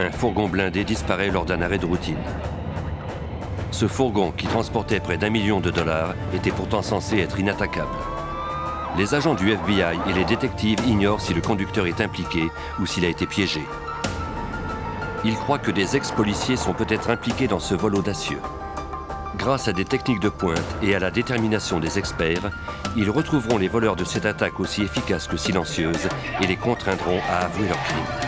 Un fourgon blindé disparaît lors d'un arrêt de routine. Ce fourgon, qui transportait près d'un million de dollars, était pourtant censé être inattaquable. Les agents du FBI et les détectives ignorent si le conducteur est impliqué ou s'il a été piégé. Ils croient que des ex-policiers sont peut-être impliqués dans ce vol audacieux. Grâce à des techniques de pointe et à la détermination des experts, ils retrouveront les voleurs de cette attaque aussi efficace que silencieuse et les contraindront à avouer leur crime.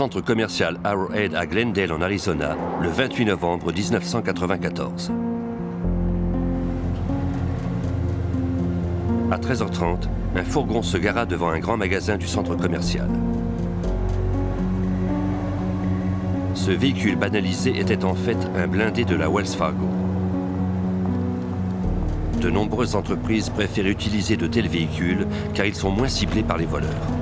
Centre commercial Arrowhead à Glendale en Arizona le 28 novembre 1994. À 13h30, un fourgon se gara devant un grand magasin du centre commercial. Ce véhicule banalisé était en fait un blindé de la Wells Fargo. De nombreuses entreprises préfèrent utiliser de tels véhicules car ils sont moins ciblés par les voleurs.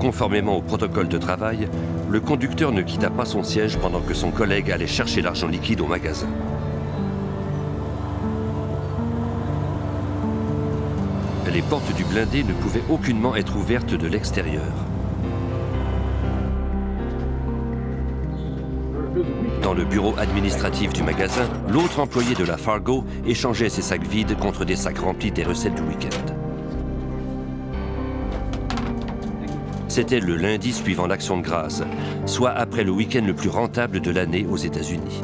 Conformément au protocole de travail, le conducteur ne quitta pas son siège pendant que son collègue allait chercher l'argent liquide au magasin. Les portes du blindé ne pouvaient aucunement être ouvertes de l'extérieur. Dans le bureau administratif du magasin, l'autre employé de la Fargo échangeait ses sacs vides contre des sacs remplis des recettes du week-end. C'était le lundi suivant l'Action de grâce, soit après le week-end le plus rentable de l'année aux États-Unis.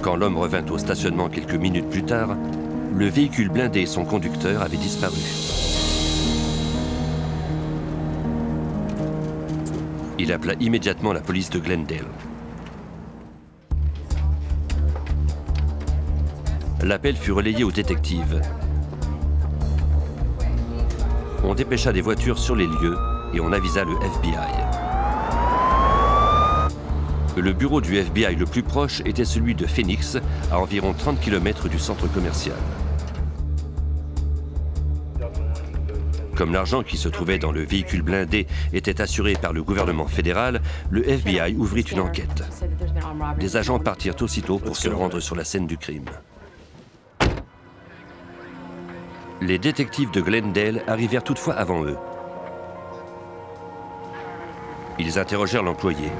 Quand l'homme revint au stationnement quelques minutes plus tard, le véhicule blindé et son conducteur avaient disparu. Il appela immédiatement la police de Glendale. L'appel fut relayé aux détectives. On dépêcha des voitures sur les lieux et on avisa le FBI. Le bureau du FBI le plus proche était celui de Phoenix, à environ 30 km du centre commercial. Comme l'argent qui se trouvait dans le véhicule blindé était assuré par le gouvernement fédéral, le FBI ouvrit une enquête. Des agents partirent aussitôt pour se rendre sur la scène du crime. Les détectives de Glendale arrivèrent toutefois avant eux. Ils interrogèrent l'employé.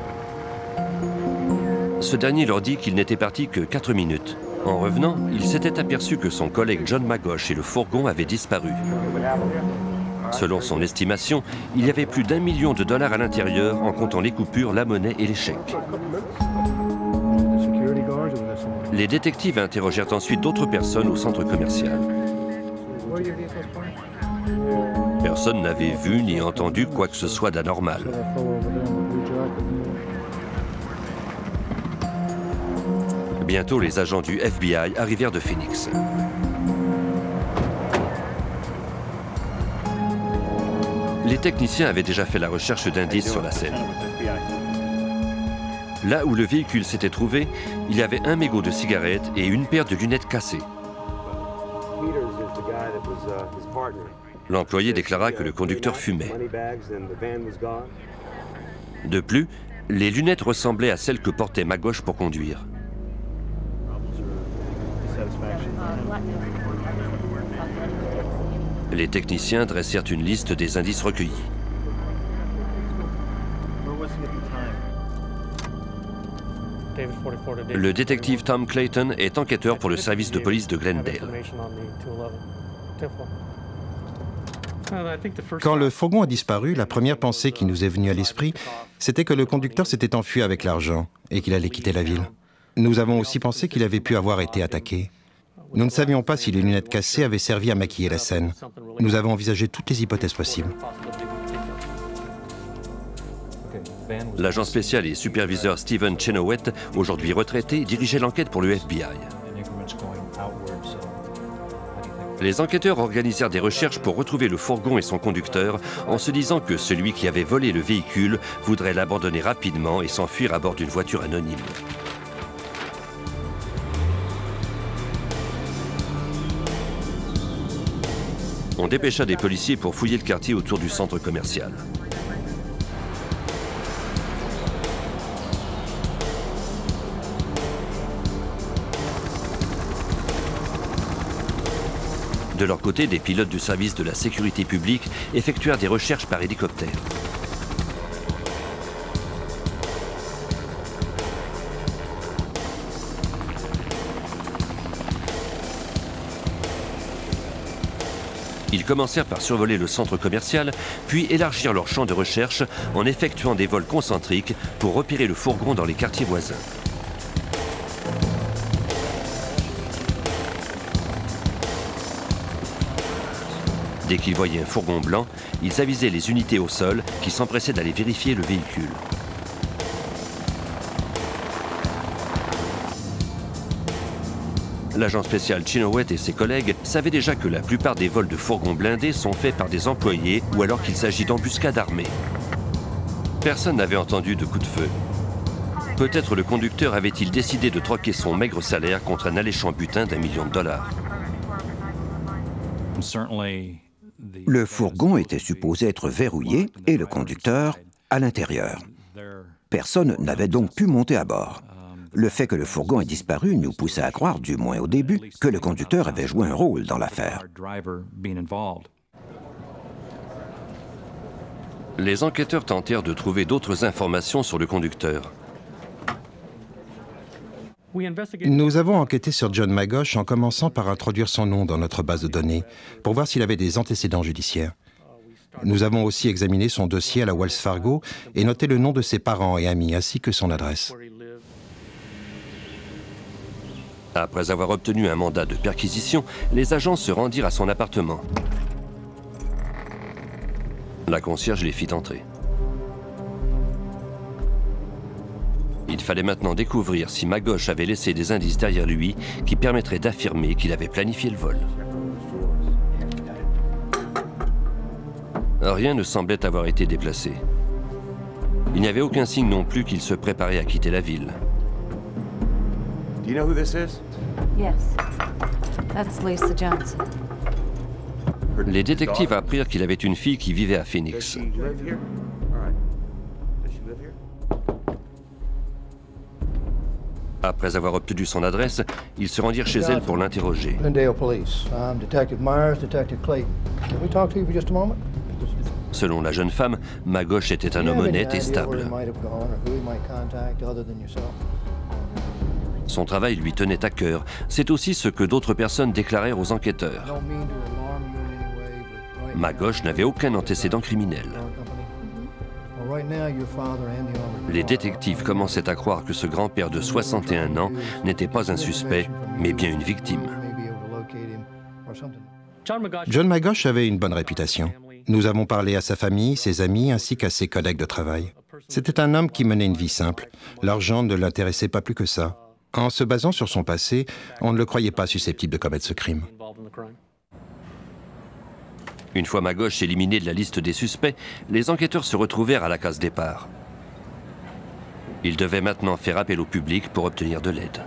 Ce dernier leur dit qu'il n'était parti que 4 minutes. En revenant, il s'était aperçu que son collègue John Magoche et le fourgon avaient disparu. Selon son estimation, il y avait plus d'un million de dollars à l'intérieur en comptant les coupures, la monnaie et les chèques. Les détectives interrogèrent ensuite d'autres personnes au centre commercial. Personne n'avait vu ni entendu quoi que ce soit d'anormal. Bientôt, les agents du FBI arrivèrent de Phoenix. Les techniciens avaient déjà fait la recherche d'indices sur la scène. Là où le véhicule s'était trouvé, il y avait un mégot de cigarette et une paire de lunettes cassées. L'employé déclara que le conducteur fumait. De plus, les lunettes ressemblaient à celles que portait Magoche pour conduire. Les techniciens dressèrent une liste des indices recueillis. Le détective Tom Clayton est enquêteur pour le service de police de Glendale. Quand le fourgon a disparu, la première pensée qui nous est venue à l'esprit, c'était que le conducteur s'était enfui avec l'argent et qu'il allait quitter la ville. Nous avons aussi pensé qu'il avait pu avoir été attaqué. Nous ne savions pas si les lunettes cassées avaient servi à maquiller la scène. Nous avons envisagé toutes les hypothèses possibles. L'agent spécial et superviseur Stephen Chenoweth, aujourd'hui retraité, dirigeait l'enquête pour le FBI. Les enquêteurs organisèrent des recherches pour retrouver le fourgon et son conducteur en se disant que celui qui avait volé le véhicule voudrait l'abandonner rapidement et s'enfuir à bord d'une voiture anonyme. On dépêcha des policiers pour fouiller le quartier autour du centre commercial. De leur côté, des pilotes du service de la sécurité publique effectuèrent des recherches par hélicoptère. Ils commencèrent par survoler le centre commercial, puis élargir leur champ de recherche en effectuant des vols concentriques pour repérer le fourgon dans les quartiers voisins. Dès qu'ils voyaient un fourgon blanc, ils avisaient les unités au sol qui s'empressaient d'aller vérifier le véhicule. L'agent spécial Chinowet et ses collègues savaient déjà que la plupart des vols de fourgons blindés sont faits par des employés ou alors qu'il s'agit d'embuscades armées. Personne n'avait entendu de coup de feu. Peut-être le conducteur avait-il décidé de troquer son maigre salaire contre un alléchant butin d'un million de dollars. Le fourgon était supposé être verrouillé et le conducteur à l'intérieur. Personne n'avait donc pu monter à bord. Le fait que le fourgon ait disparu nous poussait à croire, du moins au début, que le conducteur avait joué un rôle dans l'affaire. Les enquêteurs tentèrent de trouver d'autres informations sur le conducteur. Nous avons enquêté sur John Magosh en commençant par introduire son nom dans notre base de données pour voir s'il avait des antécédents judiciaires. Nous avons aussi examiné son dossier à la Wells Fargo et noté le nom de ses parents et amis ainsi que son adresse. Après avoir obtenu un mandat de perquisition, les agents se rendirent à son appartement. La concierge les fit entrer. Il fallait maintenant découvrir si Magoche avait laissé des indices derrière lui qui permettraient d'affirmer qu'il avait planifié le vol. Rien ne semblait avoir été déplacé. Il n'y avait aucun signe non plus qu'il se préparait à quitter la ville. Do you know who this is? Yes. That's Lisa Johnson. Les détectives apprirent qu'il avait une fille qui vivait à Phoenix. Après avoir obtenu son adresse, ils se rendirent chez elle pour l'interroger. Selon la jeune femme, Magoche était un homme honnête et stable. Son travail lui tenait à cœur. C'est aussi ce que d'autres personnes déclarèrent aux enquêteurs. Magoche n'avait aucun antécédent criminel. Les détectives commençaient à croire que ce grand-père de 61 ans n'était pas un suspect, mais bien une victime. John Magosh avait une bonne réputation. Nous avons parlé à sa famille, ses amis ainsi qu'à ses collègues de travail. C'était un homme qui menait une vie simple. L'argent ne l'intéressait pas plus que ça. En se basant sur son passé, on ne le croyait pas susceptible de commettre ce crime. Une fois Magoche éliminé de la liste des suspects, les enquêteurs se retrouvèrent à la case départ. Ils devaient maintenant faire appel au public pour obtenir de l'aide.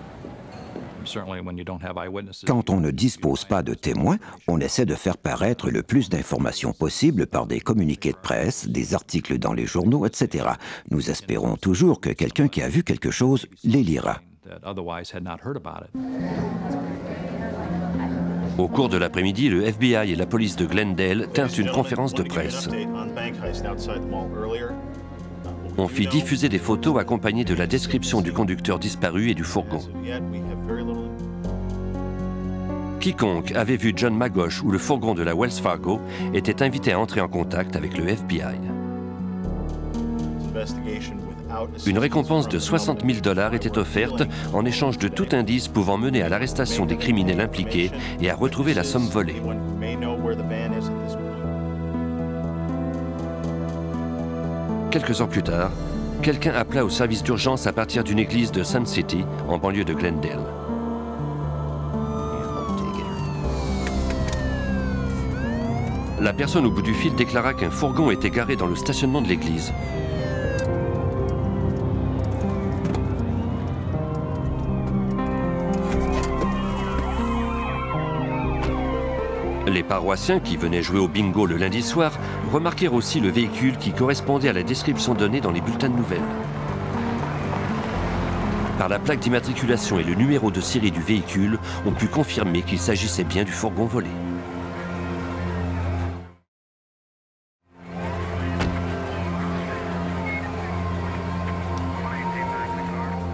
Quand on ne dispose pas de témoins, on essaie de faire paraître le plus d'informations possible par des communiqués de presse, des articles dans les journaux, etc. Nous espérons toujours que quelqu'un qui a vu quelque chose les lira. Au cours de l'après-midi, le FBI et la police de Glendale tinrent une conférence de presse. On fit diffuser des photos accompagnées de la description du conducteur disparu et du fourgon. Quiconque avait vu John Magoche ou le fourgon de la Wells Fargo était invité à entrer en contact avec le FBI. Une récompense de 60 000 dollars était offerte en échange de tout indice pouvant mener à l'arrestation des criminels impliqués et à retrouver la somme volée. Quelques heures plus tard, quelqu'un appela au service d'urgence à partir d'une église de Sun City, en banlieue de Glendale. La personne au bout du fil déclara qu'un fourgon était garé dans le stationnement de l'église. Paroissiens qui venaient jouer au bingo le lundi soir remarquèrent aussi le véhicule qui correspondait à la description donnée dans les bulletins de nouvelles. Par la plaque d'immatriculation et le numéro de série du véhicule, on put confirmer qu'il s'agissait bien du fourgon volé.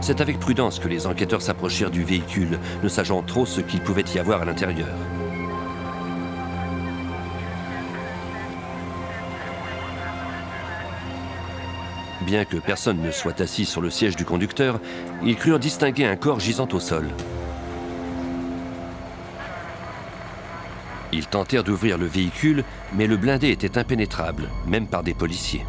C'est avec prudence que les enquêteurs s'approchèrent du véhicule, ne sachant trop ce qu'il pouvait y avoir à l'intérieur. Bien que personne ne soit assis sur le siège du conducteur, ils crurent distinguer un corps gisant au sol. Ils tentèrent d'ouvrir le véhicule, mais le blindé était impénétrable, même par des policiers.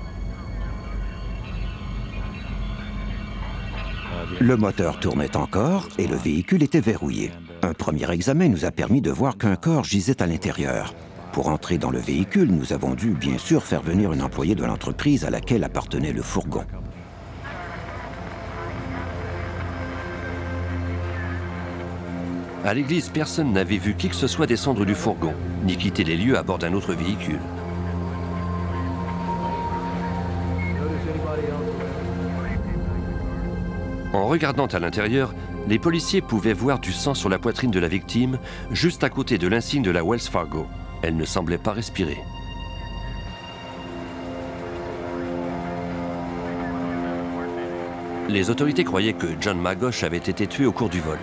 Le moteur tournait encore et le véhicule était verrouillé. Un premier examen nous a permis de voir qu'un corps gisait à l'intérieur. Pour entrer dans le véhicule, nous avons dû bien sûr faire venir une employée de l'entreprise à laquelle appartenait le fourgon. À l'église, personne n'avait vu qui que ce soit descendre du fourgon, ni quitter les lieux à bord d'un autre véhicule. En regardant à l'intérieur, les policiers pouvaient voir du sang sur la poitrine de la victime, juste à côté de l'insigne de la Wells Fargo. Elle ne semblait pas respirer. Les autorités croyaient que John Magosh avait été tué au cours du vol.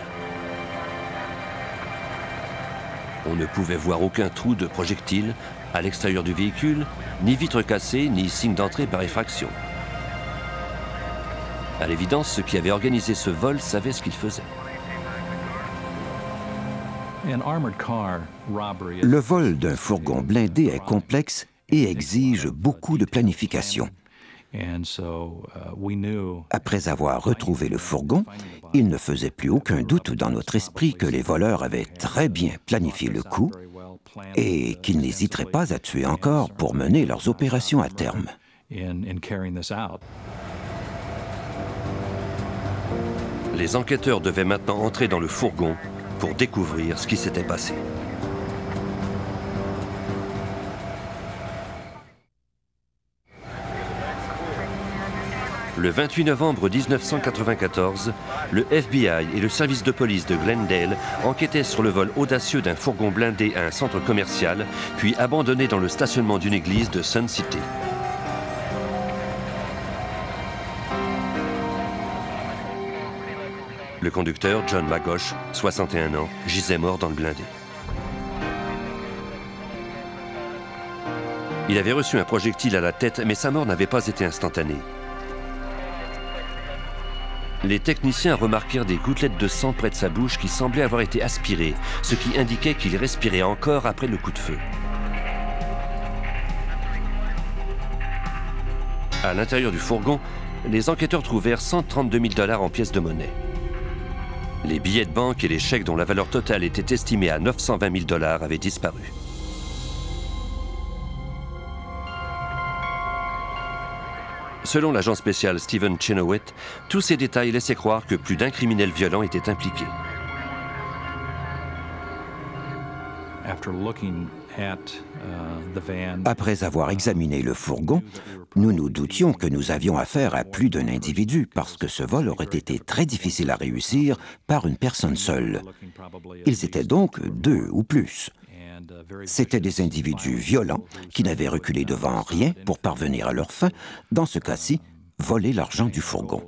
On ne pouvait voir aucun trou de projectile à l'extérieur du véhicule, ni vitre cassée, ni signe d'entrée par effraction. À l'évidence, ceux qui avaient organisé ce vol savaient ce qu'ils faisaient. Le vol d'un fourgon blindé est complexe et exige beaucoup de planification. Après avoir retrouvé le fourgon, il ne faisait plus aucun doute dans notre esprit que les voleurs avaient très bien planifié le coup et qu'ils n'hésiteraient pas à tuer encore pour mener leurs opérations à terme. Les enquêteurs devaient maintenant entrer dans le fourgon pour découvrir ce qui s'était passé. Le 28 novembre 1994, le FBI et le service de police de Glendale enquêtaient sur le vol audacieux d'un fourgon blindé à un centre commercial, puis abandonné dans le stationnement d'une église de Sun City. Le conducteur, John Magosh, 61 ans, gisait mort dans le blindé. Il avait reçu un projectile à la tête, mais sa mort n'avait pas été instantanée. Les techniciens remarquèrent des gouttelettes de sang près de sa bouche qui semblaient avoir été aspirées, ce qui indiquait qu'il respirait encore après le coup de feu. À l'intérieur du fourgon, les enquêteurs trouvèrent 132 000 dollars en pièces de monnaie. Les billets de banque et les chèques dont la valeur totale était estimée à 920 000 dollars avaient disparu. Selon l'agent spécial Stephen Chenoweth, tous ces détails laissaient croire que plus d'un criminel violent était impliqué. Après avoir examiné le fourgon, nous nous doutions que nous avions affaire à plus d'un individu parce que ce vol aurait été très difficile à réussir par une personne seule. Ils étaient donc deux ou plus. C'étaient des individus violents qui n'avaient reculé devant rien pour parvenir à leur fin, dans ce cas-ci, voler l'argent du fourgon.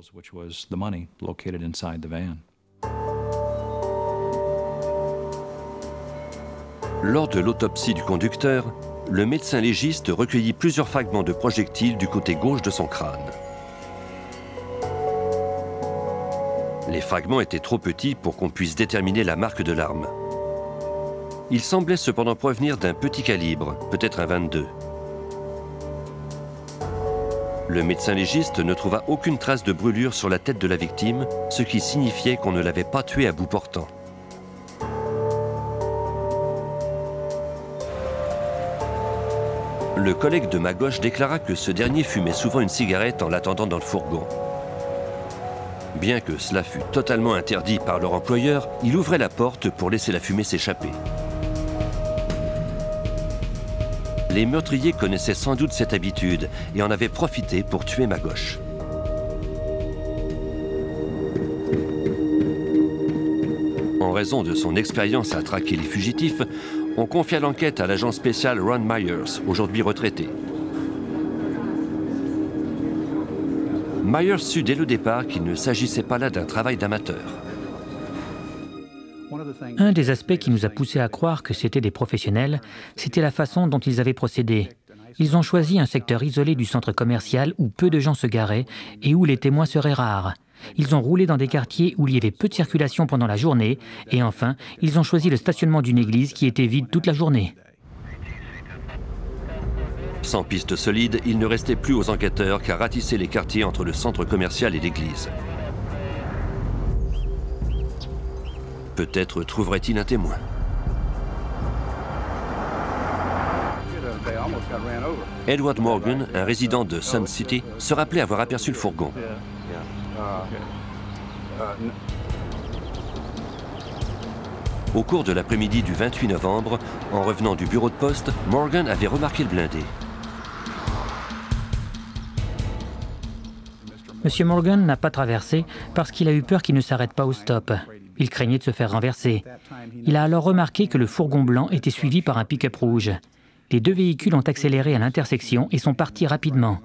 Lors de l'autopsie du conducteur, le médecin légiste recueillit plusieurs fragments de projectiles du côté gauche de son crâne. Les fragments étaient trop petits pour qu'on puisse déterminer la marque de l'arme. Ils semblaient cependant provenir d'un petit calibre, peut-être un 22. Le médecin légiste ne trouva aucune trace de brûlure sur la tête de la victime, ce qui signifiait qu'on ne l'avait pas tué à bout portant. Le collègue de Magoche déclara que ce dernier fumait souvent une cigarette en l'attendant dans le fourgon. Bien que cela fût totalement interdit par leur employeur, il ouvrait la porte pour laisser la fumée s'échapper. Les meurtriers connaissaient sans doute cette habitude et en avaient profité pour tuer Magoche. En raison de son expérience à traquer les fugitifs, on confia l'enquête à l'agent spécial Ron Myers, aujourd'hui retraité. Myers sut dès le départ qu'il ne s'agissait pas là d'un travail d'amateur. Un des aspects qui nous a poussé à croire que c'était des professionnels, c'était la façon dont ils avaient procédé. Ils ont choisi un secteur isolé du centre commercial où peu de gens se garaient et où les témoins seraient rares. Ils ont roulé dans des quartiers où il y avait peu de circulation pendant la journée. Et enfin, ils ont choisi le stationnement d'une église qui était vide toute la journée. Sans piste solide, il ne restait plus aux enquêteurs qu'à ratisser les quartiers entre le centre commercial et l'église. Peut-être trouverait-il un témoin. Edward Morgan, un résident de Sun City, se rappelait avoir aperçu le fourgon. Au cours de l'après-midi du 28 novembre, en revenant du bureau de poste, Morgan avait remarqué le blindé. Monsieur Morgan n'a pas traversé parce qu'il a eu peur qu'il ne s'arrête pas au stop. Il craignait de se faire renverser. Il a alors remarqué que le fourgon blanc était suivi par un pick-up rouge. Les deux véhicules ont accéléré à l'intersection et sont partis rapidement.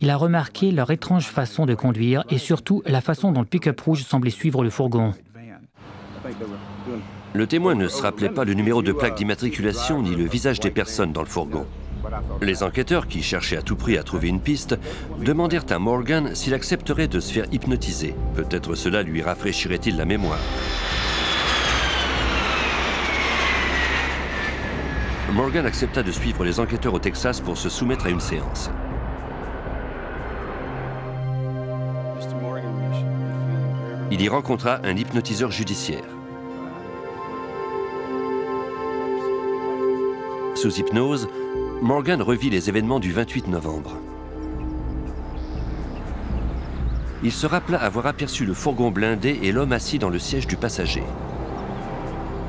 Il a remarqué leur étrange façon de conduire et surtout la façon dont le pick-up rouge semblait suivre le fourgon. Le témoin ne se rappelait pas le numéro de plaque d'immatriculation ni le visage des personnes dans le fourgon. Les enquêteurs, qui cherchaient à tout prix à trouver une piste, demandèrent à Morgan s'il accepterait de se faire hypnotiser. Peut-être cela lui rafraîchirait-il la mémoire. Morgan accepta de suivre les enquêteurs au Texas pour se soumettre à une séance. Il y rencontra un hypnotiseur judiciaire. Sous hypnose, Morgan revit les événements du 28 novembre. Il se rappela avoir aperçu le fourgon blindé et l'homme assis dans le siège du passager.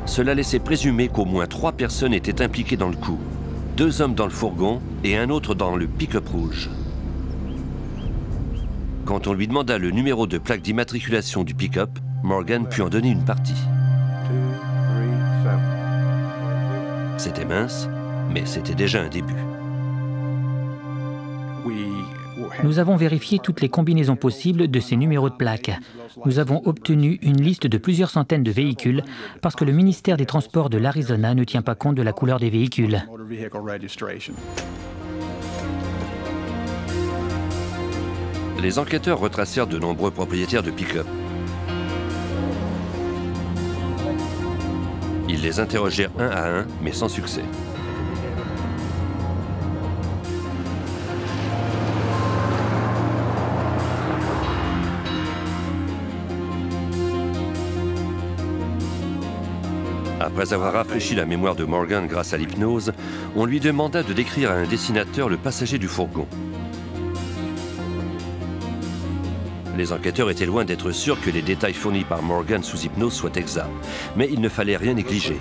Cela laissait présumer qu'au moins trois personnes étaient impliquées dans le coup. Deux hommes dans le fourgon et un autre dans le pick-up rouge. Quand on lui demanda le numéro de plaque d'immatriculation du pick-up, Morgan put en donner une partie. C'était mince, mais c'était déjà un début. Nous avons vérifié toutes les combinaisons possibles de ces numéros de plaques. Nous avons obtenu une liste de plusieurs centaines de véhicules parce que le ministère des Transports de l'Arizona ne tient pas compte de la couleur des véhicules. Les enquêteurs retracèrent de nombreux propriétaires de pick-up. Ils les interrogèrent un à un, mais sans succès. Après avoir rafraîchi la mémoire de Morgan grâce à l'hypnose, on lui demanda de décrire à un dessinateur le passager du fourgon. Les enquêteurs étaient loin d'être sûrs que les détails fournis par Morgan sous hypnose soient exacts, mais il ne fallait rien négliger.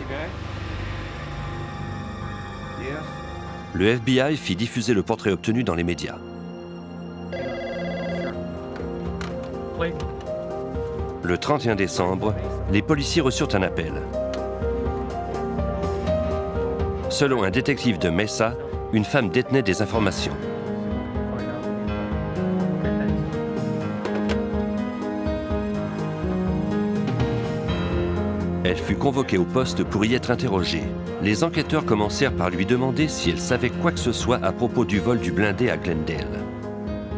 Le FBI fit diffuser le portrait obtenu dans les médias. Le 31 décembre, les policiers reçurent un appel. Selon un détective de Mesa, une femme détenait des informations. Elle fut convoquée au poste pour y être interrogée. Les enquêteurs commencèrent par lui demander si elle savait quoi que ce soit à propos du vol du blindé à Glendale.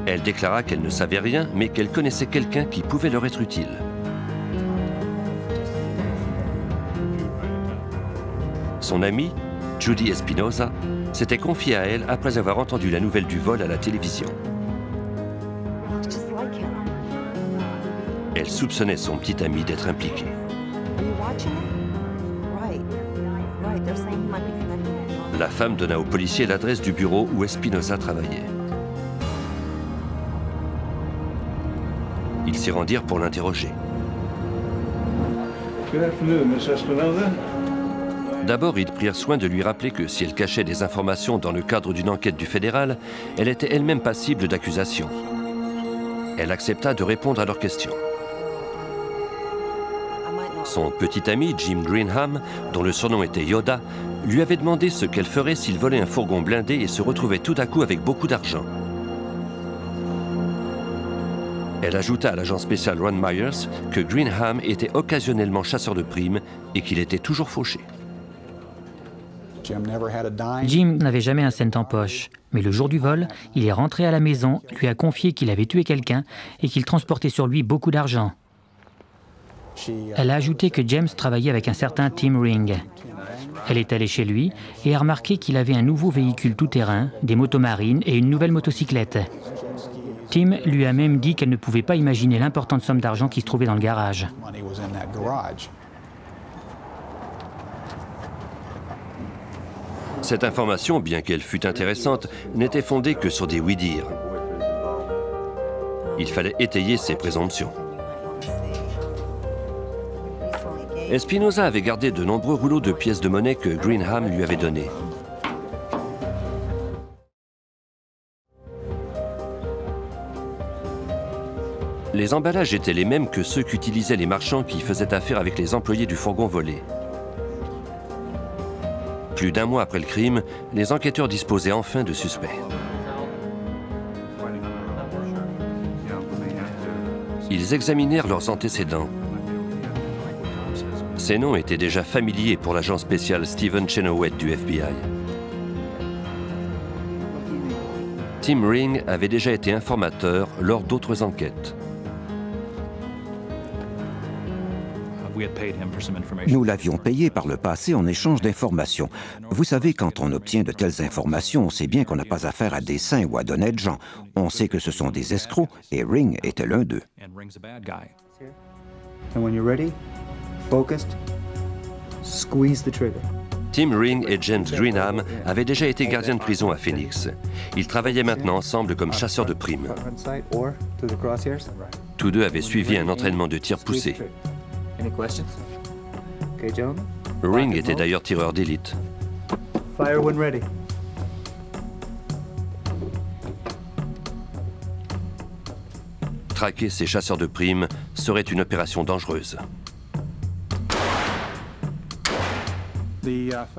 Elle déclara qu'elle ne savait rien, mais qu'elle connaissait quelqu'un qui pouvait leur être utile. Son amie, Judy Espinosa, s'était confiée à elle après avoir entendu la nouvelle du vol à la télévision. Elle soupçonnait son petit ami d'être impliqué. La femme donna au policier l'adresse du bureau où Espinosa travaillait. Ils s'y rendirent pour l'interroger. D'abord, ils prirent soin de lui rappeler que si elle cachait des informations dans le cadre d'une enquête du fédéral, elle était elle-même passible d'accusation. Elle accepta de répondre à leurs questions. Son petit ami, Jim Greenham, dont le surnom était Yoda, lui avait demandé ce qu'elle ferait s'il volait un fourgon blindé et se retrouvait tout à coup avec beaucoup d'argent. Elle ajouta à l'agent spécial Ron Myers que Greenham était occasionnellement chasseur de primes et qu'il était toujours fauché. Jim n'avait jamais un cent en poche, mais le jour du vol, il est rentré à la maison, lui a confié qu'il avait tué quelqu'un et qu'il transportait sur lui beaucoup d'argent. Elle a ajouté que James travaillait avec un certain Tim Ring. Elle est allée chez lui et a remarqué qu'il avait un nouveau véhicule tout-terrain, des motomarines et une nouvelle motocyclette. Tim lui a même dit qu'elle ne pouvait pas imaginer l'importante somme d'argent qui se trouvait dans le garage. Cette information, bien qu'elle fût intéressante, n'était fondée que sur des oui-dire. Il fallait étayer ses présomptions. Espinosa avait gardé de nombreux rouleaux de pièces de monnaie que Greenham lui avait donnés. Les emballages étaient les mêmes que ceux qu'utilisaient les marchands qui faisaient affaire avec les employés du fourgon volé. Plus d'un mois après le crime, les enquêteurs disposaient enfin de suspects. Ils examinèrent leurs antécédents. Ces noms étaient déjà familiers pour l'agent spécial Stephen Chenoweth du FBI. Tim Ring avait déjà été informateur lors d'autres enquêtes. Nous l'avions payé par le passé en échange d'informations. Vous savez, quand on obtient de telles informations, on sait bien qu'on n'a pas affaire à des saints ou à d'honnêtes gens. On sait que ce sont des escrocs, et Ring était l'un d'eux. Tim Ring et James Greenham avaient déjà été gardiens de prison à Phoenix. Ils travaillaient maintenant ensemble comme chasseurs de primes. Tous deux avaient suivi un entraînement de tir poussé. Ring était d'ailleurs tireur d'élite. Traquer ces chasseurs de primes serait une opération dangereuse.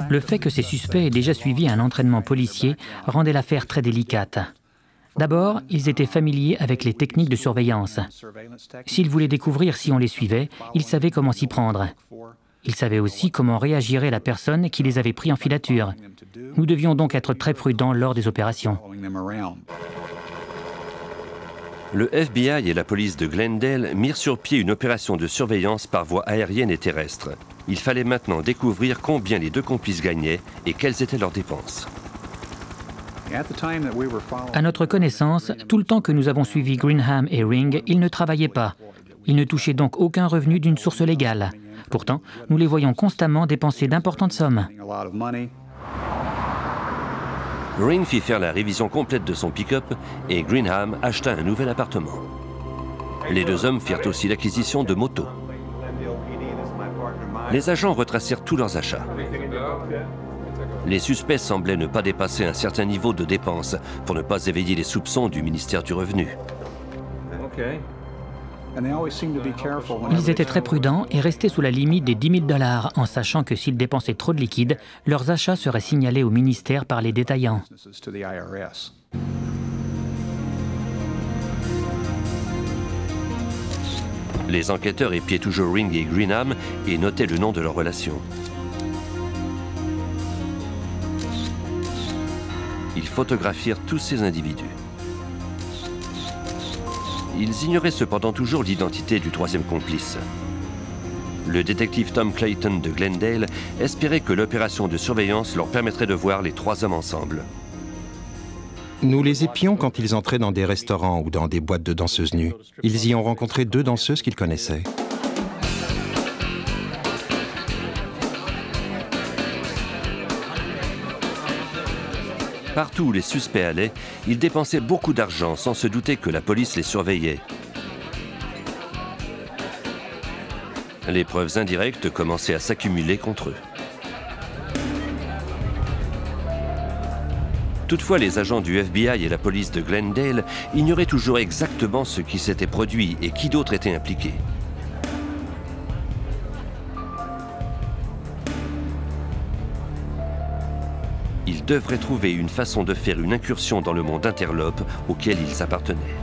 Le fait que ces suspects aient déjà suivi un entraînement policier rendait l'affaire très délicate. D'abord, ils étaient familiers avec les techniques de surveillance. S'ils voulaient découvrir si on les suivait, ils savaient comment s'y prendre. Ils savaient aussi comment réagirait la personne qui les avait pris en filature. Nous devions donc être très prudents lors des opérations. Le FBI et la police de Glendale mirent sur pied une opération de surveillance par voie aérienne et terrestre. Il fallait maintenant découvrir combien les deux complices gagnaient et quelles étaient leurs dépenses. À notre connaissance, tout le temps que nous avons suivi Greenham et Ring, ils ne travaillaient pas. Ils ne touchaient donc aucun revenu d'une source légale. Pourtant, nous les voyons constamment dépenser d'importantes sommes. Ring fit faire la révision complète de son pick-up et Greenham acheta un nouvel appartement. Les deux hommes firent aussi l'acquisition de motos. Les agents retracèrent tous leurs achats. Les suspects semblaient ne pas dépasser un certain niveau de dépenses pour ne pas éveiller les soupçons du ministère du Revenu. Ils étaient très prudents et restaient sous la limite des 10 000 dollars en sachant que s'ils dépensaient trop de liquide, leurs achats seraient signalés au ministère par les détaillants. Les enquêteurs épiaient toujours Ring et Greenham et notaient le nom de leur relation. Ils photographièrent tous ces individus. Ils ignoraient cependant toujours l'identité du troisième complice. Le détective Tom Clayton de Glendale espérait que l'opération de surveillance leur permettrait de voir les trois hommes ensemble. Nous les épions quand ils entraient dans des restaurants ou dans des boîtes de danseuses nues. Ils y ont rencontré deux danseuses qu'ils connaissaient. Partout où les suspects allaient, ils dépensaient beaucoup d'argent sans se douter que la police les surveillait. Les preuves indirectes commençaient à s'accumuler contre eux. Toutefois, les agents du FBI et la police de Glendale ignoraient toujours exactement ce qui s'était produit et qui d'autre était impliqué. Ils devraient trouver une façon de faire une incursion dans le monde interlope auquel ils appartenaient.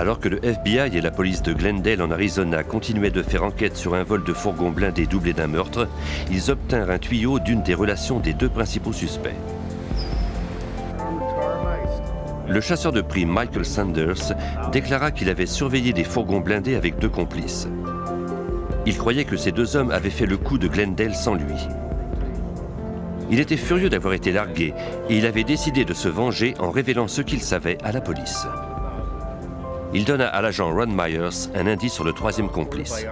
Alors que le FBI et la police de Glendale en Arizona continuaient de faire enquête sur un vol de fourgon blindé doublé d'un meurtre, ils obtinrent un tuyau d'une des relations des deux principaux suspects. Le chasseur de prix Michael Sanders déclara qu'il avait surveillé des fourgons blindés avec deux complices. Il croyait que ces deux hommes avaient fait le coup de Glendale sans lui. Il était furieux d'avoir été largué et il avait décidé de se venger en révélant ce qu'il savait à la police. Il donna à l'agent Ron Myers un indice sur le troisième complice.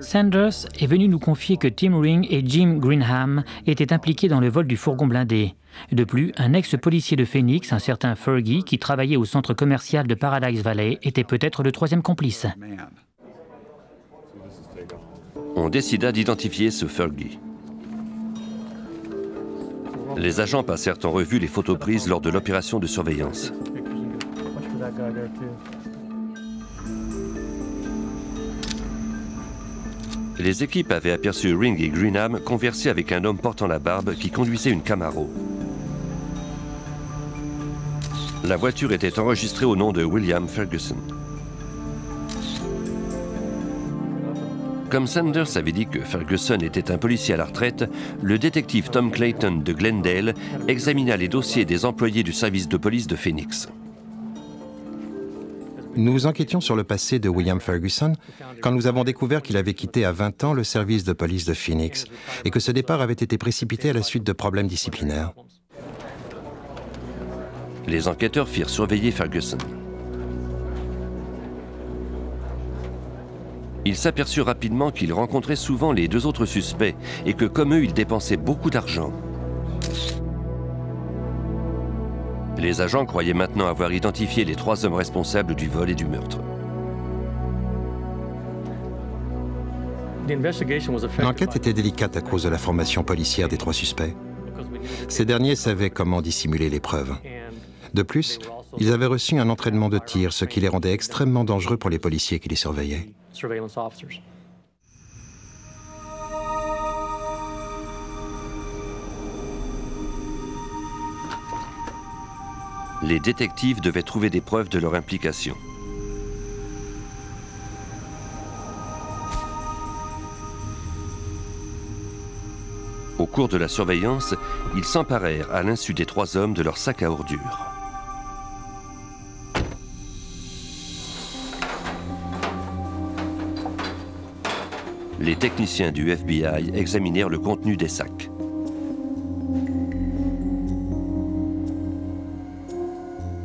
Sanders est venu nous confier que Tim Ring et Jim Greenham étaient impliqués dans le vol du fourgon blindé. De plus, un ex-policier de Phoenix, un certain Fergie, qui travaillait au centre commercial de Paradise Valley, était peut-être le troisième complice. On décida d'identifier ce Fergie. Les agents passèrent en revue les photos prises lors de l'opération de surveillance. Les équipes avaient aperçu Ring et Greenham converser avec un homme portant la barbe qui conduisait une Camaro. La voiture était enregistrée au nom de William Ferguson. Comme Sanders avait dit que Ferguson était un policier à la retraite, le détective Tom Clayton de Glendale examina les dossiers des employés du service de police de Phoenix. Nous enquêtions sur le passé de William Ferguson quand nous avons découvert qu'il avait quitté à 20 ans le service de police de Phoenix et que ce départ avait été précipité à la suite de problèmes disciplinaires. Les enquêteurs firent surveiller Ferguson. Ils s'aperçurent rapidement qu'il rencontrait souvent les deux autres suspects et que comme eux, il dépensait beaucoup d'argent. Les agents croyaient maintenant avoir identifié les trois hommes responsables du vol et du meurtre. L'enquête était délicate à cause de la formation policière des trois suspects. Ces derniers savaient comment dissimuler les preuves. De plus, ils avaient reçu un entraînement de tir, ce qui les rendait extrêmement dangereux pour les policiers qui les surveillaient. Les détectives devaient trouver des preuves de leur implication. Au cours de la surveillance, ils s'emparèrent à l'insu des trois hommes de leur sac à ordures. Les techniciens du FBI examinèrent le contenu des sacs.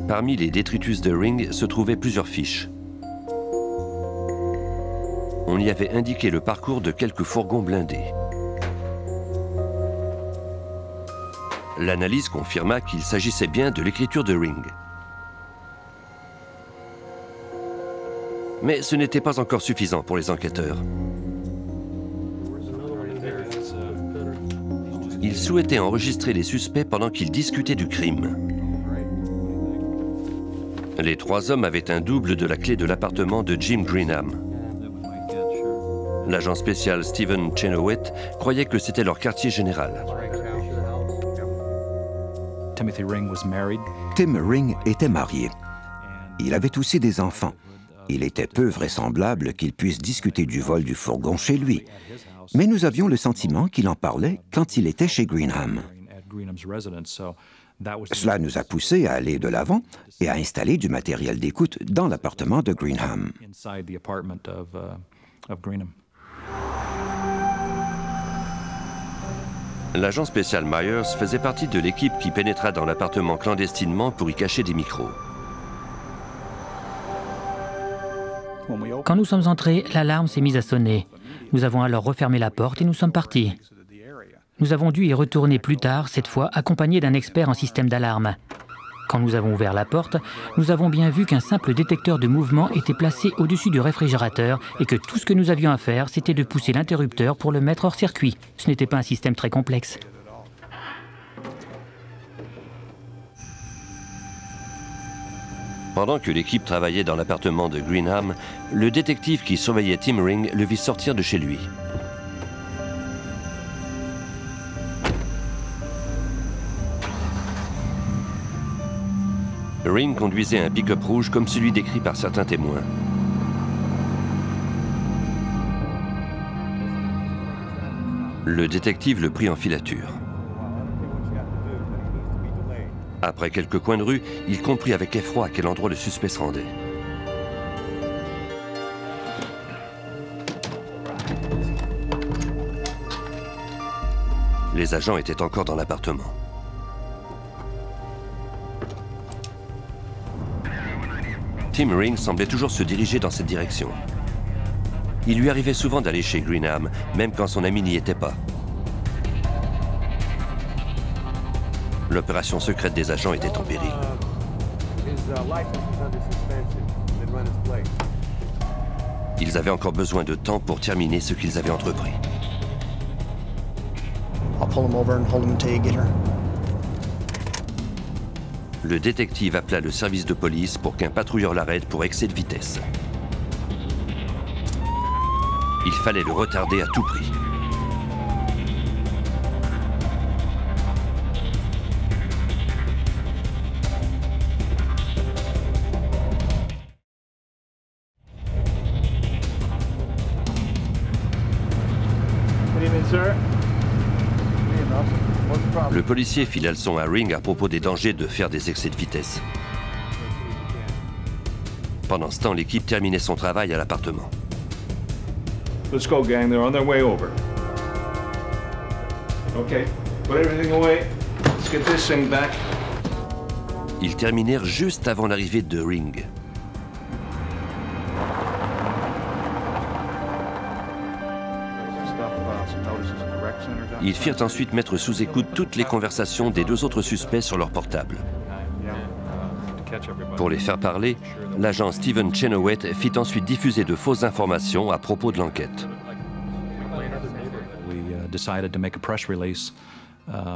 Parmi les détritus de Ring se trouvaient plusieurs fiches. On y avait indiqué le parcours de quelques fourgons blindés. L'analyse confirma qu'il s'agissait bien de l'écriture de Ring. Mais ce n'était pas encore suffisant pour les enquêteurs. Ils souhaitaient enregistrer les suspects pendant qu'ils discutaient du crime. Les trois hommes avaient un double de la clé de l'appartement de Jim Greenham. L'agent spécial Stephen Chenoweth croyait que c'était leur quartier général. Tim Ring était marié. Il avait aussi des enfants. Il était peu vraisemblable qu'il puisse discuter du vol du fourgon chez lui. Mais nous avions le sentiment qu'il en parlait quand il était chez Greenham. Cela nous a poussés à aller de l'avant et à installer du matériel d'écoute dans l'appartement de Greenham. L'agent spécial Myers faisait partie de l'équipe qui pénétra dans l'appartement clandestinement pour y cacher des micros. Quand nous sommes entrés, l'alarme s'est mise à sonner. Nous avons alors refermé la porte et nous sommes partis. Nous avons dû y retourner plus tard, cette fois accompagnés d'un expert en système d'alarme. Quand nous avons ouvert la porte, nous avons bien vu qu'un simple détecteur de mouvement était placé au-dessus du réfrigérateur et que tout ce que nous avions à faire, c'était de pousser l'interrupteur pour le mettre hors circuit. Ce n'était pas un système très complexe. Pendant que l'équipe travaillait dans l'appartement de Greenham, le détective qui surveillait Tim Ring le vit sortir de chez lui. Ring conduisait un pick-up rouge comme celui décrit par certains témoins. Le détective le prit en filature. Après quelques coins de rue, il comprit avec effroi à quel endroit le suspect se rendait. Les agents étaient encore dans l'appartement. Tim Ring semblait toujours se diriger dans cette direction. Il lui arrivait souvent d'aller chez Greenham, même quand son ami n'y était pas. L'opération secrète des agents était en péril. Ils avaient encore besoin de temps pour terminer ce qu'ils avaient entrepris. Le détective appela le service de police pour qu'un patrouilleur l'arrête pour excès de vitesse. Il fallait le retarder à tout prix. Policier fit la leçon à Ring à propos des dangers de faire des excès de vitesse. Pendant ce temps, l'équipe terminait son travail à l'appartement. Let's go, gang. They're on their way over. Okay, put everything away. Let's get this thing back. Ils terminèrent juste avant l'arrivée de Ring. Ils firent ensuite mettre sous écoute toutes les conversations des deux autres suspects sur leur portable. Pour les faire parler, l'agent Stephen Chenoweth fit ensuite diffuser de fausses informations à propos de l'enquête.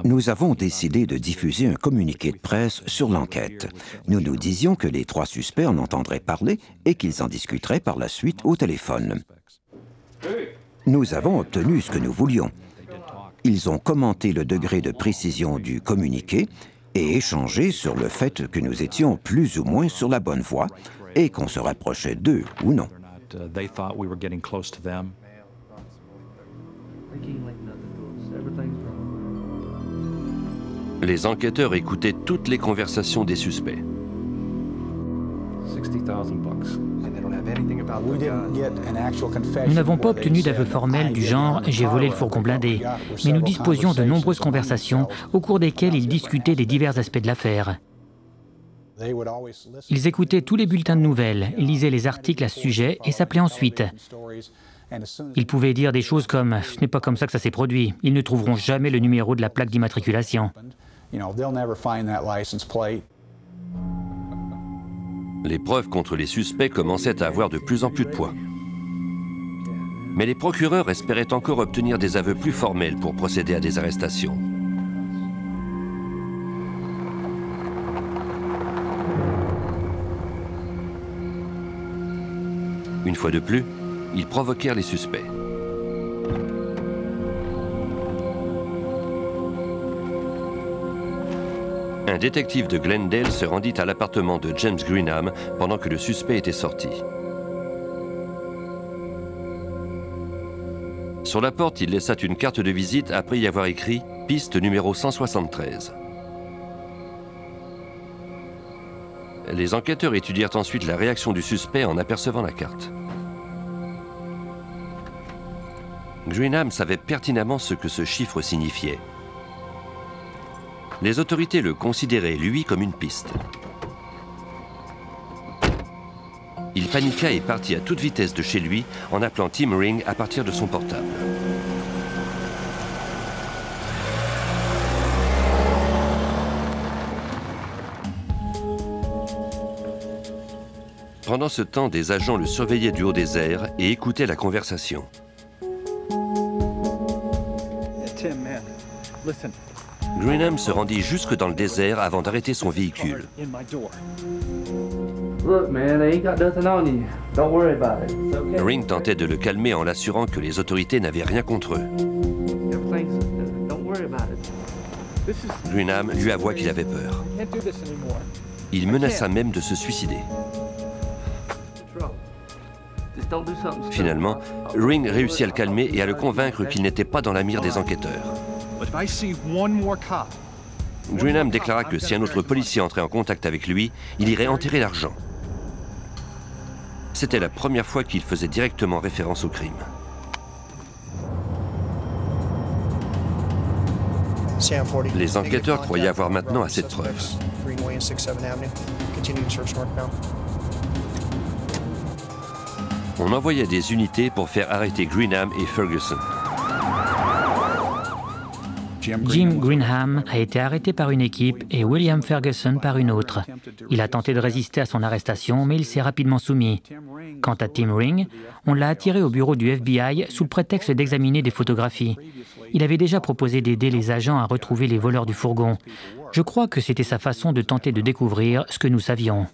Nous avons décidé de diffuser un communiqué de presse sur l'enquête. Nous nous disions que les trois suspects en entendraient parler et qu'ils en discuteraient par la suite au téléphone. Nous avons obtenu ce que nous voulions. Ils ont commenté le degré de précision du communiqué et échangé sur le fait que nous étions plus ou moins sur la bonne voie et qu'on se rapprochait d'eux ou non. Les enquêteurs écoutaient toutes les conversations des suspects. Nous n'avons pas obtenu d'aveu formel du genre ⁇ j'ai volé le fourgon blindé ⁇ mais nous disposions de nombreuses conversations. au cours desquelles ils discutaient des divers aspects de l'affaire. Ils écoutaient tous les bulletins de nouvelles, lisaient les articles à ce sujet et s'appelaient ensuite. Ils pouvaient dire des choses comme ⁇ ce n'est pas comme ça que ça s'est produit, ils ne trouveront jamais le numéro de la plaque d'immatriculation ⁇ les preuves contre les suspects commençaient à avoir de plus en plus de poids. Mais les procureurs espéraient encore obtenir des aveux plus formels pour procéder à des arrestations. Une fois de plus, ils provoquèrent les suspects. Un détective de Glendale se rendit à l'appartement de James Greenham pendant que le suspect était sorti. Sur la porte, il laissa une carte de visite après y avoir écrit piste numéro 173. Les enquêteurs étudièrent ensuite la réaction du suspect en apercevant la carte. Greenham savait pertinemment ce que ce chiffre signifiait. Les autorités le considéraient, lui, comme une piste. Il paniqua et partit à toute vitesse de chez lui en appelant Tim Ring à partir de son portable. Pendant ce temps, des agents le surveillaient du haut des airs et écoutaient la conversation. Tim, man, listen. Greenham se rendit jusque dans le désert avant d'arrêter son véhicule. Ring tentait de le calmer en l'assurant que les autorités n'avaient rien contre eux. Greenham lui avoua qu'il avait peur. Il menaça même de se suicider. Finalement, Ring réussit à le calmer et à le convaincre qu'il n'était pas dans la mire des enquêteurs. Greenham déclara que si un autre policier entrait en contact avec lui, il irait enterrer l'argent. C'était la première fois qu'il faisait directement référence au crime. Sam 40. Les enquêteurs croyaient avoir maintenant assez de preuves. Greenway and 6-7 Avenue. Continuing search northbound. On envoyait des unités pour faire arrêter Greenham et Ferguson. Jim Greenham a été arrêté par une équipe et William Ferguson par une autre. Il a tenté de résister à son arrestation, mais il s'est rapidement soumis. Quant à Tim Ring, on l'a attiré au bureau du FBI sous le prétexte d'examiner des photographies. Il avait déjà proposé d'aider les agents à retrouver les voleurs du fourgon. Je crois que c'était sa façon de tenter de découvrir ce que nous savions.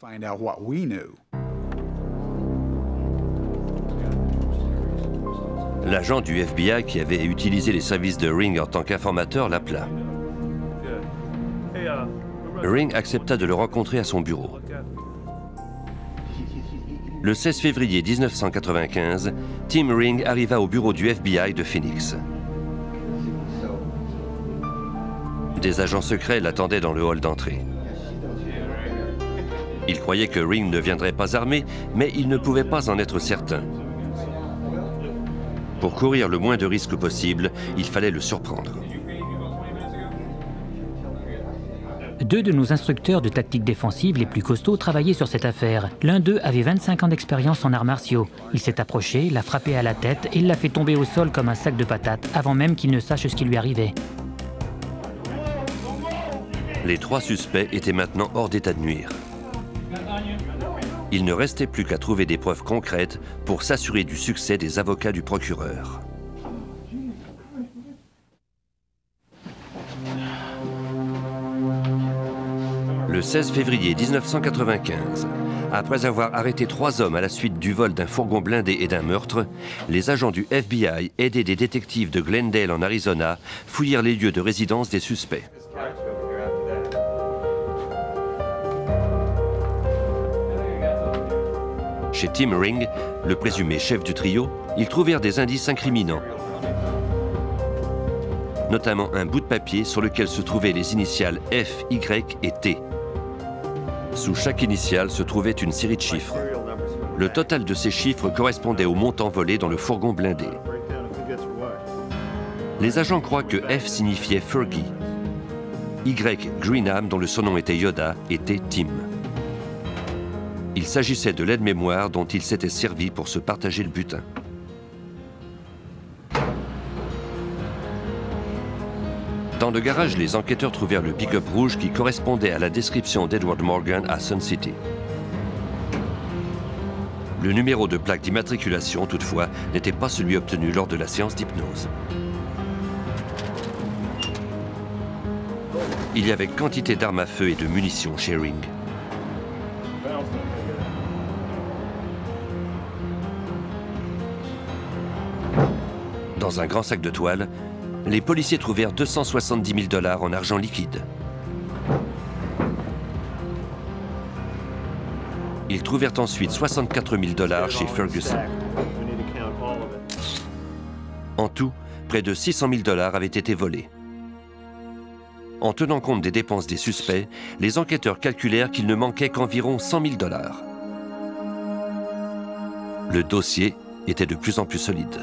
L'agent du FBI qui avait utilisé les services de Ring en tant qu'informateur l'appela. Ring accepta de le rencontrer à son bureau. Le 16 février 1995, Tim Ring arriva au bureau du FBI de Phoenix. Des agents secrets l'attendaient dans le hall d'entrée. Il croyait que Ring ne viendrait pas armé, mais il ne pouvait pas en être certain. Pour courir le moins de risques possible, il fallait le surprendre. Deux de nos instructeurs de tactique défensive les plus costauds travaillaient sur cette affaire. L'un d'eux avait 25 ans d'expérience en arts martiaux. Il s'est approché, l'a frappé à la tête et l'a fait tomber au sol comme un sac de patates avant même qu'il ne sache ce qui lui arrivait. Les trois suspects étaient maintenant hors d'état de nuire. Il ne restait plus qu'à trouver des preuves concrètes pour s'assurer du succès des avocats du procureur. Le 16 février 1995, après avoir arrêté trois hommes à la suite du vol d'un fourgon blindé et d'un meurtre, les agents du FBI, aidés des détectives de Glendale en Arizona, fouillèrent les lieux de résidence des suspects. Chez Tim Ring, le présumé chef du trio, ils trouvèrent des indices incriminants, notamment un bout de papier sur lequel se trouvaient les initiales F, Y et T. Sous chaque initiale se trouvait une série de chiffres. Le total de ces chiffres correspondait au montant volé dans le fourgon blindé. Les agents croient que F signifiait Fergie. Y, Greenham, dont le surnom était Yoda, était Tim. Il s'agissait de l'aide-mémoire dont il s'était servi pour se partager le butin. Dans le garage, les enquêteurs trouvèrent le pick-up rouge qui correspondait à la description d'Edward Morgan à Sun City. Le numéro de plaque d'immatriculation, toutefois, n'était pas celui obtenu lors de la séance d'hypnose. Il y avait quantité d'armes à feu et de munitions chez Ring. Dans un grand sac de toile, les policiers trouvèrent 270 000 dollars en argent liquide. Ils trouvèrent ensuite 64 000 dollars chez Ferguson. En tout, près de 600 000 dollars avaient été volés. En tenant compte des dépenses des suspects, les enquêteurs calculèrent qu'il ne manquait qu'environ 100 000 dollars. Le dossier était de plus en plus solide.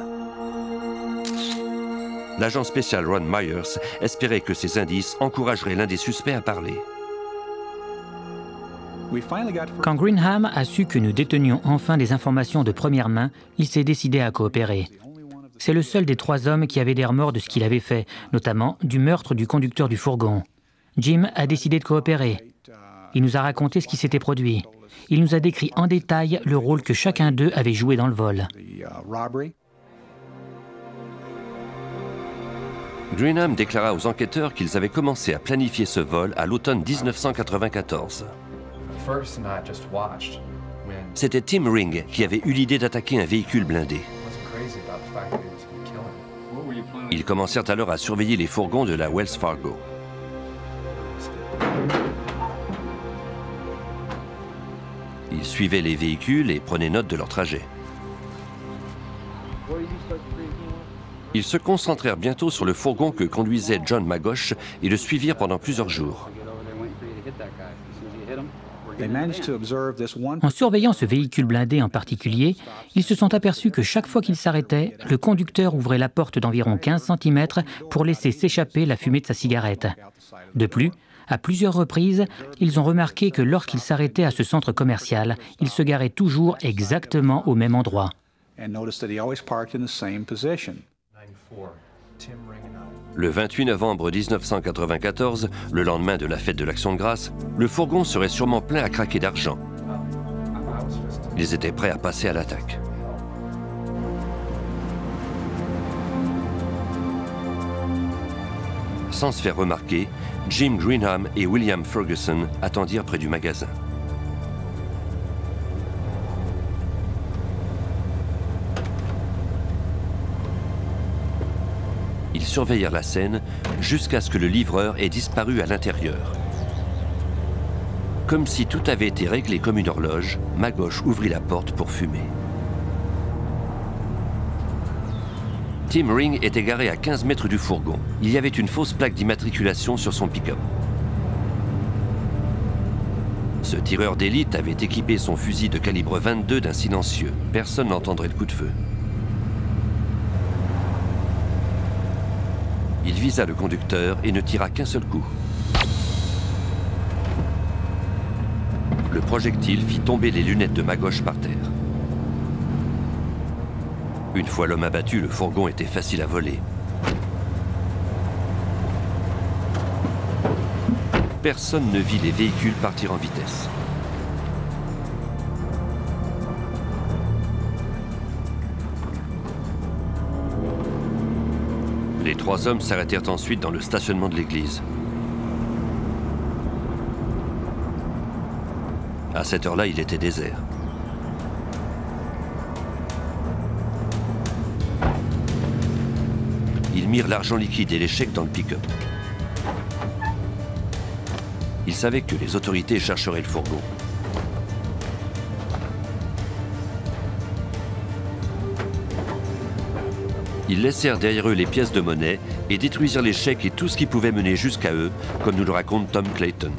L'agent spécial Ron Myers espérait que ces indices encourageraient l'un des suspects à parler. Quand Greenham a su que nous détenions enfin des informations de première main, il s'est décidé à coopérer. C'est le seul des trois hommes qui avait des remords de ce qu'il avait fait, notamment du meurtre du conducteur du fourgon. Jim a décidé de coopérer. Il nous a raconté ce qui s'était produit. Il nous a décrit en détail le rôle que chacun d'eux avait joué dans le vol. Greenham déclara aux enquêteurs qu'ils avaient commencé à planifier ce vol à l'automne 1994. C'était Tim Ring qui avait eu l'idée d'attaquer un véhicule blindé. Ils commencèrent alors à surveiller les fourgons de la Wells Fargo. Ils suivaient les véhicules et prenaient note de leur trajet. Ils se concentrèrent bientôt sur le fourgon que conduisait John Magosh et le suivirent pendant plusieurs jours. En surveillant ce véhicule blindé en particulier, ils se sont aperçus que chaque fois qu'il s'arrêtait, le conducteur ouvrait la porte d'environ 15 cm pour laisser s'échapper la fumée de sa cigarette. De plus, à plusieurs reprises, ils ont remarqué que lorsqu'il s'arrêtait à ce centre commercial, il se garait toujours exactement au même endroit. Le 28 novembre 1994, le lendemain de la fête de l'Action de grâce, le fourgon serait sûrement plein à craquer d'argent. Ils étaient prêts à passer à l'attaque. Sans se faire remarquer, Jim Greenham et William Ferguson attendirent près du magasin. Surveillèrent la scène jusqu'à ce que le livreur ait disparu à l'intérieur. Comme si tout avait été réglé comme une horloge, Magoche ouvrit la porte pour fumer. Tim Ring était garé à 15 mètres du fourgon. Il y avait une fausse plaque d'immatriculation sur son pick-up. Ce tireur d'élite avait équipé son fusil de calibre 22 d'un silencieux. Personne n'entendrait le coup de feu. Il visa le conducteur et ne tira qu'un seul coup. Le projectile fit tomber les lunettes de Magoche par terre. Une fois l'homme abattu, le fourgon était facile à voler. Personne ne vit les véhicules partir en vitesse. Trois hommes s'arrêtèrent ensuite dans le stationnement de l'église. À cette heure-là, il était désert. Ils mirent l'argent liquide et chèques dans le pick-up. Ils savaient que les autorités chercheraient le fourgon. Ils laissèrent derrière eux les pièces de monnaie et détruisirent les chèques et tout ce qui pouvait mener jusqu'à eux, comme nous le raconte Tom Clayton.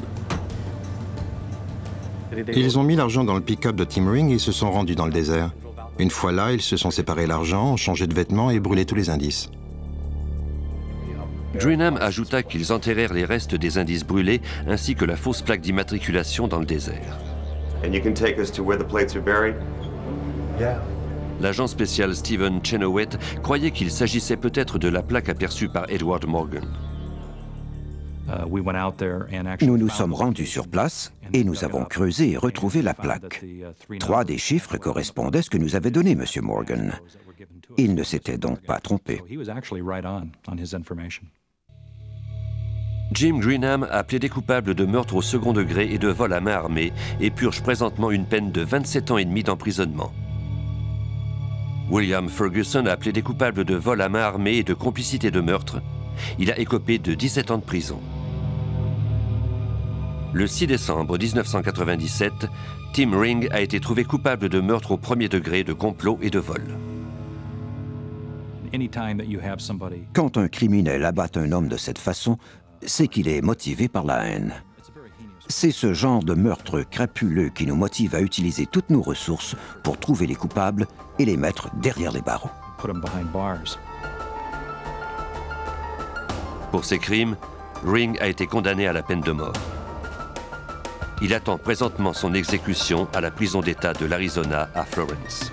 Ils ont mis l'argent dans le pick-up de Tim Ring et se sont rendus dans le désert. Une fois là, ils se sont séparés l'argent, ont changé de vêtements et brûlé tous les indices. Greenham ajouta qu'ils enterrèrent les restes des indices brûlés ainsi que la fausse plaque d'immatriculation dans le désert. L'agent spécial Stephen Chenoweth croyait qu'il s'agissait peut-être de la plaque aperçue par Edward Morgan. Nous nous sommes rendus sur place et nous avons creusé et retrouvé la plaque. Trois des chiffres correspondaient à ce que nous avait donné M. Morgan. Il ne s'était donc pas trompé. Jim Greenham a plaidé coupable de meurtre au second degré et de vol à main armée et purge présentement une peine de 27 ans et demi d'emprisonnement. William Ferguson a plaidé coupable de vol à main armée et de complicité de meurtre. Il a écopé de 17 ans de prison. Le 6 décembre 1997, Tim Ring a été trouvé coupable de meurtre au premier degré, de complot et de vol. Quand un criminel abat un homme de cette façon, c'est qu'il est motivé par la haine. C'est ce genre de meurtre crapuleux qui nous motive à utiliser toutes nos ressources pour trouver les coupables et les mettre derrière les barreaux. Pour ces crimes, Ring a été condamné à la peine de mort. Il attend présentement son exécution à la prison d'État de l'Arizona à Florence.